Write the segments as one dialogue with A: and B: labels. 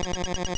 A: Thank you.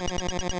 B: you